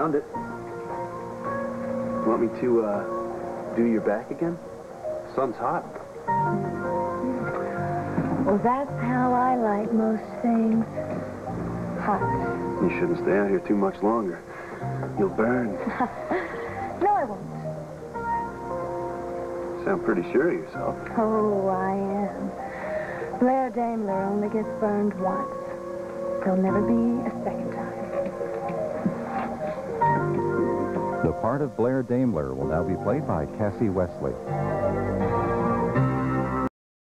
found it. You Want me to, uh, do your back again? Sun's hot. Well, that's how I like most things. Hot. You shouldn't stay out here too much longer. You'll burn. No, I won't. Sound pretty sure of yourself. Oh, I am. Blair Daimler only gets burned once. There'll never be a second time. The part of Blair Daimler will now be played by Kassie Wesley.